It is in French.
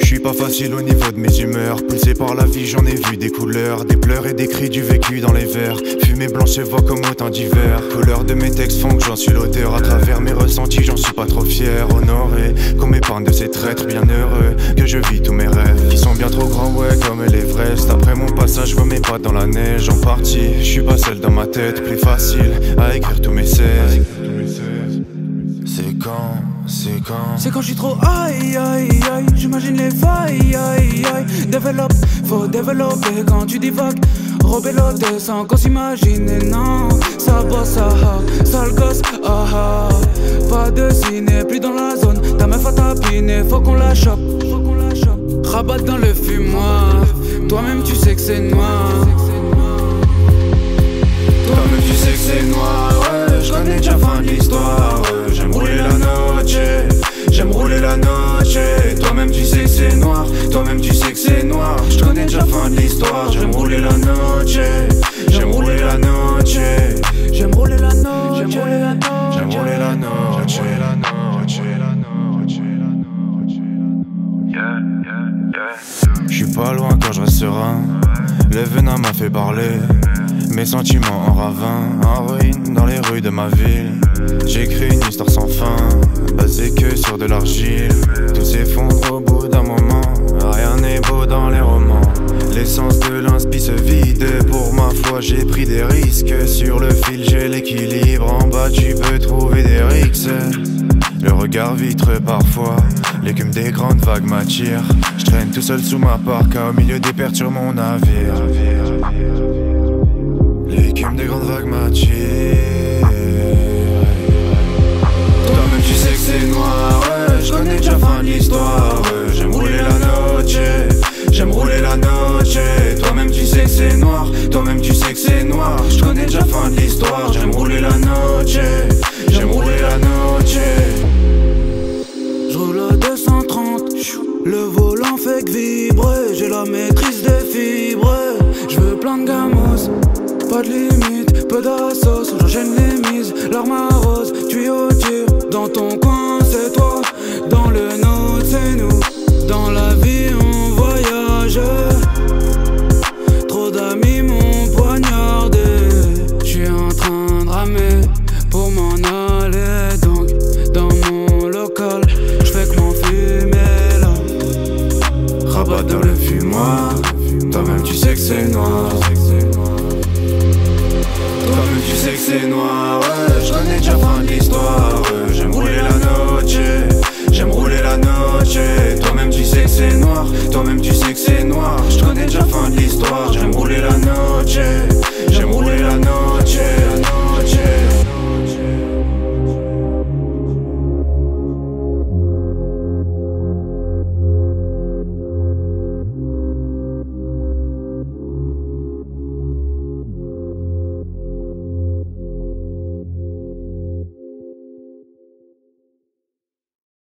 Je suis pas facile au niveau de mes humeurs. Poussé par la vie, j'en ai vu des couleurs. Des pleurs et des cris du vécu dans les verres. Fumée blanche et voix comme autant d'hiver. Couleur de mes textes font que j'en suis l'auteur. À travers mes ressentis, j'en suis pas trop fier. Honoré, qu'on m'épargne de ces traîtres bien heureux. Que je vis tous mes rêves qui sont bien trop grands, ouais, comme l'Everest. Après mon passage, je mes pas dans la neige. En partie, je suis pas seul dans ma tête. Plus facile à écrire tous mes 16. C'est quand c'est quand C'est quand je suis trop aïe aïe aïe. J'imagine les failles aïe aïe. Développe, faut développer quand tu divagues. Robelote sans qu'on s'imagine non. Ça bosse ah ah, sale gosse ah ah. Pas de ciné, plus dans la zone. Ta meuf a tapiné, faut qu'on la chope. Rabat dans le fumoir. Toi-même tu sais que c'est noir. Toi-même tu sais que c'est noir Je suis pas loin quand je reste serein Le venin m'a fait parler mes sentiments en ravin, en ruine dans les rues de ma ville. J'écris une histoire sans fin, basée que sur de l'argile. Tout s'effondre au bout d'un moment, rien n'est beau dans les romans. L'essence de l'inspi se vide, pour ma foi j'ai pris des risques. Sur le fil j'ai l'équilibre, en bas tu peux trouver des rixes. Le regard vitre parfois, l'écume des grandes vagues m'attire. Je traîne tout seul sous ma parka au milieu des pertes sur mon navire. L'écume des grandes vagues m'attire. Toi-même tu sais que c'est noir, ouais Je connais déjà fin de l'histoire. J'aime rouler la noche. J'aime rouler la noche. Toi-même tu sais que c'est noir. Toi-même tu sais que c'est noir. Je connais déjà fin de l'histoire. J'aime rouler maîtrise des fibres. Je veux plein de gamos. Pas de limite, peu d'assos, j'enchaîne les mises, l'arme rose, tu es au tir, dans ton coin c'est toi, dans le nôtre c'est nous, dans la vie rabat dans le fumoir Toi-même tu sais que c'est noir. Toi-même tu sais que c'est noir ouais, Je connais déjà fin de l'histoire ouais, J'aime rouler la noche J'aime rouler la noche.